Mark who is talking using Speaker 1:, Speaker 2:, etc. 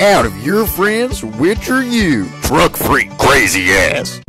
Speaker 1: out of your friends, which are you? Truck freak crazy ass.